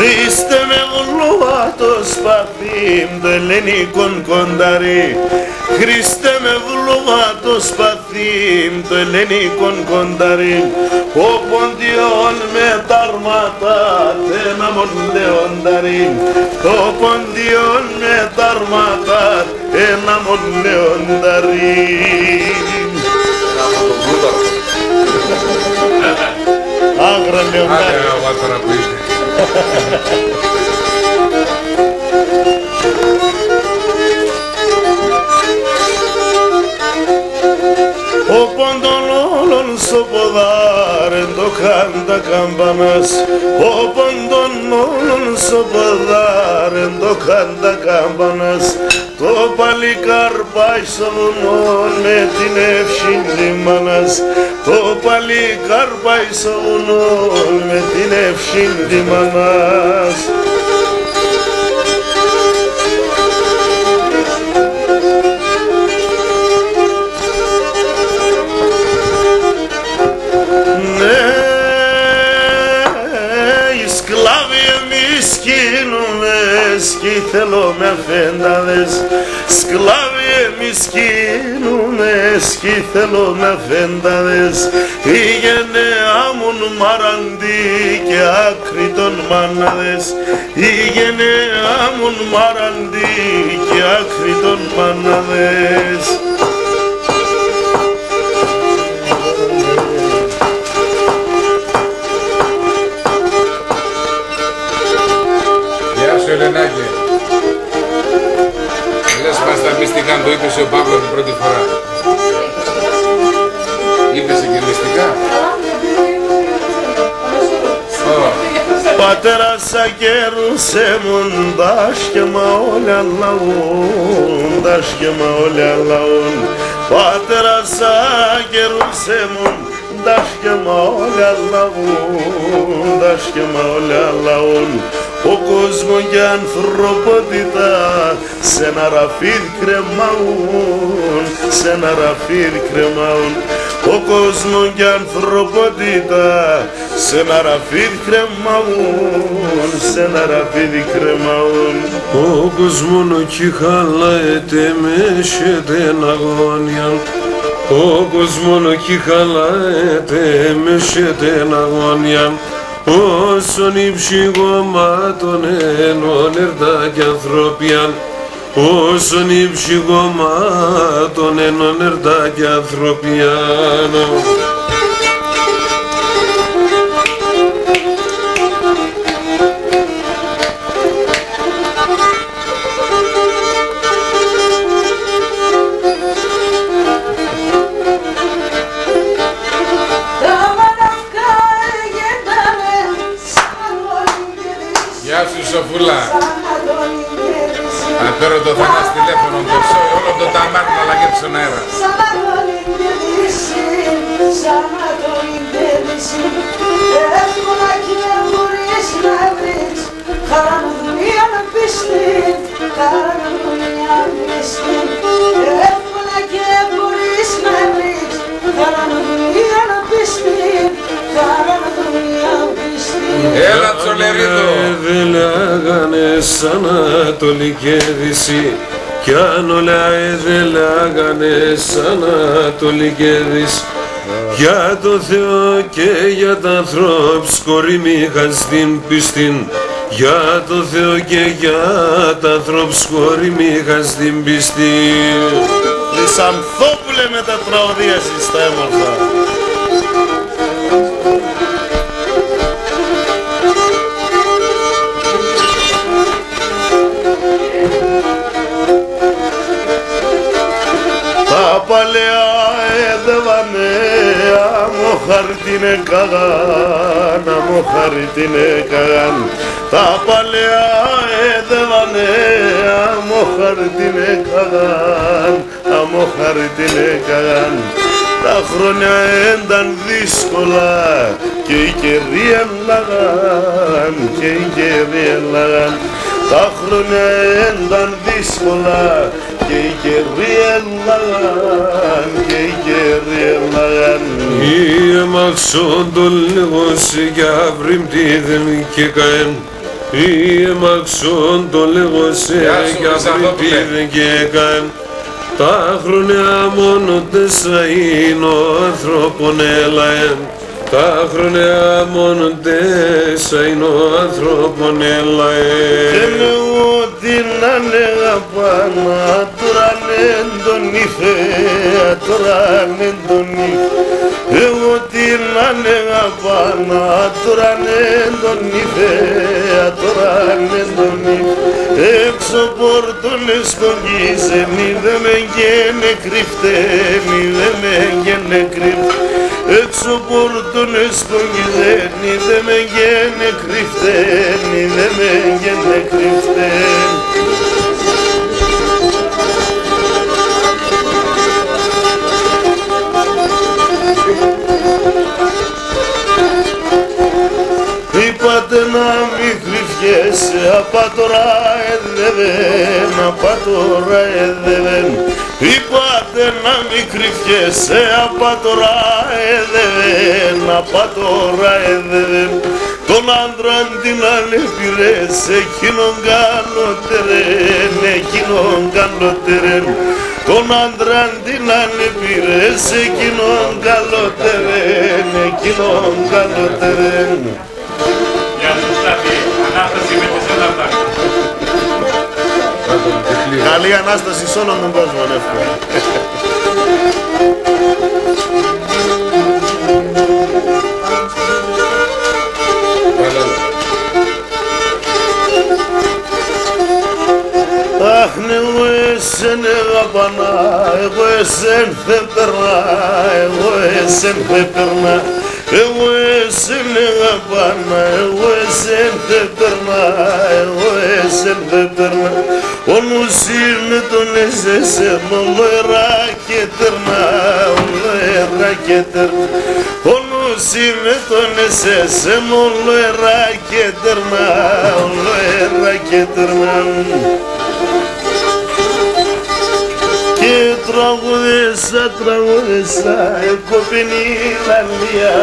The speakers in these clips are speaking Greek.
Χριστέ με γλουά το σπαθί το ελληνικόν κονταρί Χριστέ με γλουά το σπαθί το ελληνικόν κονταρί ο ποντιόν με ταρμάτα τένα μον λεονταρί το ποντιόν με ταρμάτα ένα μον λεονταρί Άγρα λεονταρί Άντε, εγώ τώρα που είσαι. Ο ποντολόλων στο ποδάρ το κάντα καμπανάς Ο ποντολόλων στο ποδάρ το κάντα καμπανάς Το παλικάρ πάει στο βουνό με την εύσχυνη μάνας. Το παλικάρ πάει στο βουνό με την εύσχυνη μάνας σκι θέλω με αφένταδες Σκλάβοι εμείς κινούμες. Σκι θέλω με αφένταδες Η γενεά μου μαραντή και άκρη των μάναδες. Η γενεά μου μαραντή και άκρη των μάναδες μας τα μυστικά το είπες ο Παύλος την πρώτη φορά. Είπες και μυστικά. Ω, Πατέρα σακέρουσε μουν δάσκεμα όλα λαούν, δάσκεμα όλα λαούν. Πατέρα σακέρουσε μουν δάσκεμα όλα λαούν, δάσκεμα όλα λαούν. Ο κόσμο και ανθρωπότητα σε ένα ραφίδι κρεμαούν, σε ένα ραφίδι κρεμαούν. Ο κόσμο και ανθρωπότητα σε ένα ραφίδι κρεμαούν, σε ένα ραφίδι κρεμαούν. Ο κόσμος κι χαλαέται με σετεν αγώνια Ο κόσμος κι χαλαέται με σετεν αγώνια Όσον υψηγόμα των ενών ερδά κι ανθρωπιαν Όσον υψηγόμα των ενών ερδά κι ανθρωπιαν Ανατολική Δύση κι αν όλα δεν λέγανε σαν Ανατολική Δύση. Για το Θεό και για τα ανθρώπους κορή είχαν στην πίστη. Για το Θεό και για τα ανθρώπους κορή είχαν στην πίστη. Χρυσανθόπουλε με τα τραγωδία σας τα έμορφα. Χαρτίνε καγάν, άμμο χαρτίνε καγάν. Τα παλαιά έδευανε άμμο χαρτίνε καγάν, άμμο χαρτίνε καγάν. Τα χρόνια ήταν δύσκολα και οι καιροί έλαγαν, και οι καιροί έλαγαν. Τα χρόνια ήταν δύσκολα και οι καιροί έλαγαν, και οι καιροί έλαγαν. Ή αμαξόν τον λίγο για βρυμπτή δεν και καέν ή εμαξόν το λέγω σε Γεια σου, για Χρυσανθόπουλε. πριν και καν τα χρόνια μόνο τέσσα είναι ο άνθρωπον έλαεν τα χρόνια μόνο τέσσα είναι ο άνθρωπον Και έλαεν με ό,τι να λέγα πάνω τώρα είναι τον ήφε, τώρα είναι τον ήφε Εγώ τι να λέγα πάνω τώρα είναι τον ήφε, τώρα είναι τον ήφε Έξω πόρτολες κογγίζε, μη δε με γένε κρυφτέ, μη δε με γένε κρυφτέ Έξω πόρτολες κογγίζε, μη δε με γένε κρυφτέ, μη δε με γένε κρυφτέ Είπατε να μην κρυφιέσαι, απά τώρα εδεβεν, απά τώρα εδεβεν. Είπατε να μην κρυφιέσαι, απά τώρα εδεβεν, απά τώρα εδεβεν. Τον άντρα την άλλη πήρες, εκείνον καλότερεν, εκείνον καλότερεν. Τον άντρα την άλλη πήρες, εκείνον καλότερεν, εκείνον καλότερεν. Καλή Ανάσταση σε όλον τον κόσμο, εύκολα. Αχ, ναι, εγώ εσέν αγαπανά, εγώ εσέν δεν περνά, εγώ εσέν δεν περνά. Εγώ εσέν αγαπανά, εγώ εσέν δεν περνά, εγώ εσέν δεν περνά. Ο νους είναι τον εσέσαι, μόνο ερά και τερνά, μόνο ερά και τερνά. Ο νους είναι τον εσέσαι, μόνο ερά και τερνά, μόνο ερά και τερνά. Και τραγουδίσα, τραγουδίσα, εκοπενή λαλία,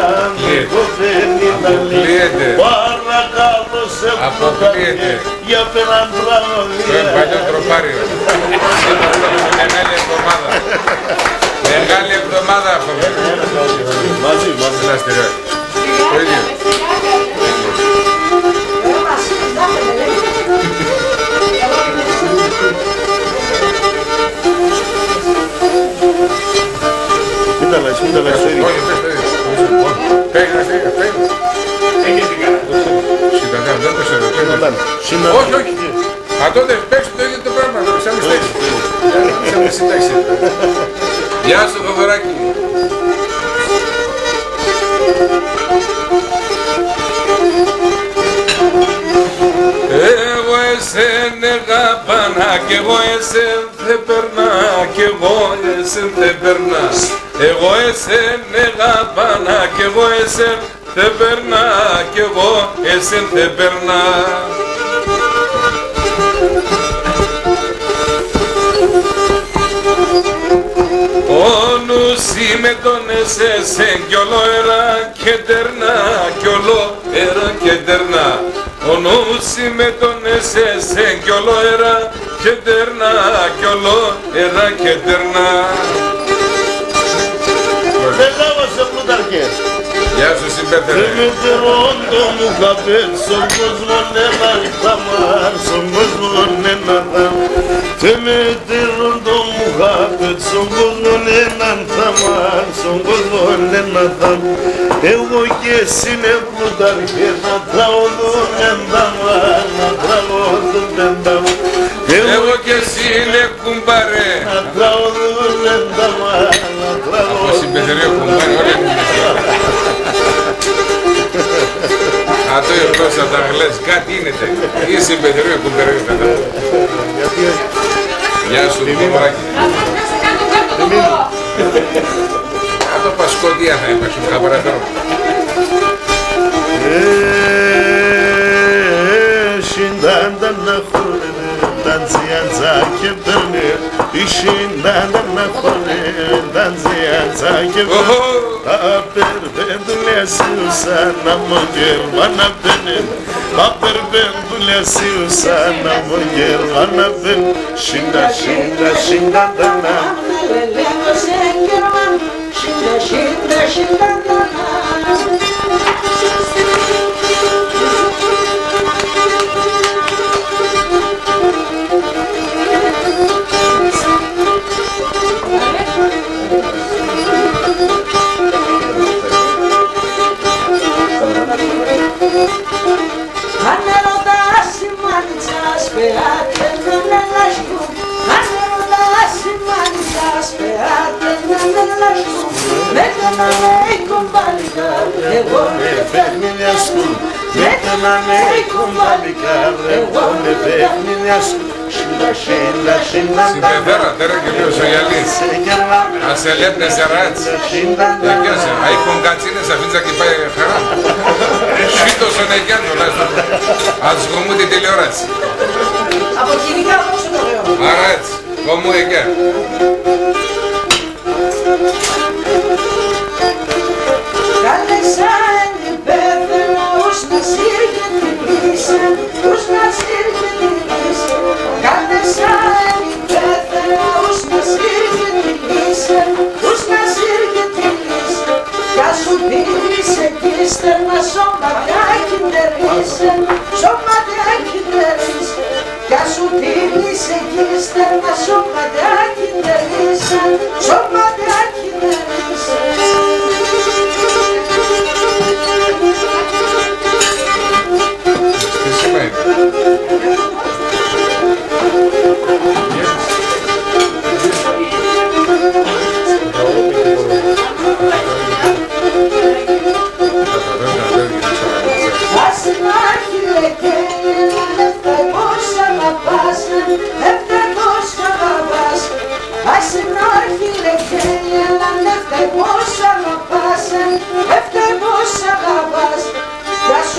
εκοπενή λαλία. Αποκλείεται. Παρακαλώ σε Αποκλείεται. για πέραν Το τραγωδία. παλιό τροπάριο. Μεγάλη εβδομάδα. Μεγάλη εβδομάδα έχουμε. Μαζί, μαζί. Ένα στερεό. Το ίδιο. Εσέν αγαπάνα κι εγώ εσέν δεν περνά κι εγώ εσέν δεν περνάς. Εγώ εσέν αγαπάνα κι εγώ εσέν δεν περνά κι εγώ εσέν δεν περνά. Ο νους είμαι τον εσέσεν κι όλο έρα και τερνά κι όλο έρα και τερνά Ο νους είμαι τον εσέσεν κι όλο έρα και τερνά κι όλο έρα και τερνά Λέγαμε σε πλούταρχες. Γεια σου, συμπέθερε. Δημητρών το μου χαπέτ, στον κόσμο ένα χαμάρ, στον Εγώ και εσύ είναι πλούταρχες, να τραγωδούν ενταμάρ, να τραγωδούν ενταμάρ. Εγώ κι εσύ είναι κουμπάρε να τραγωδούν ενταμάρ, να Ο τραγωδούν συμπεθερίο κουμπάρι, όλοι έχουν Α, το η γλώσσα τα γλές, κάτι είναι τέτοιο. Ή συμπεθερίο κουμπάρι, κατά. Γεια σου, Θοδωράκη. Α, το πασκοτία θα είμαστε, θα παραφέρω. Şimdiden ne kurdan ziyanza kibirni İşinden ne kurdan ziyanza kibirni Οχο Απέρ πέντουλε siusa na monger wana benen Baper ben dule siusa na monger 신다 신다 신다 Εγώ Με παίρνει μια σκου Με τον ανέκο μαλλικάρ Εγώ με παίρνει μια σκου Σhinda shinda shinda Συμπεδέρα, τέρα και λίγο ο γυαλής. Se gerlame Ας ελέπνε σε ράτς. Shinda Δεν πιάσε. Αι κονκατσίνες αφήντα και πάει χαρά. Σίτος ο Νεγιάν τουλάχιστον. Ας γομού την τηλεόραση. Από κοινικά όμως είναι ωραίο. Άρα έτσι. Γομού εκεί. Κι σου πήρησε κι στέρνα σώματα κοιντερίσαν, σώματα κοιντερίσαν. Κι σου πήρησε κι στέρνα σώματα κοιντερίσαν, σώματα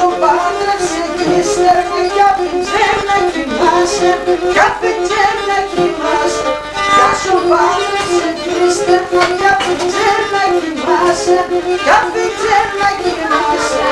ο πάντρας εγγύσαι Κάθε τσέρνα κοιμάσαι, κάθε τσέρνα κοιμάσαι. Κάθε πάντρας εγγύσαι, κάθε τσέρνα κοιμάσαι. Κάθε τσέρνα κοιμάσαι.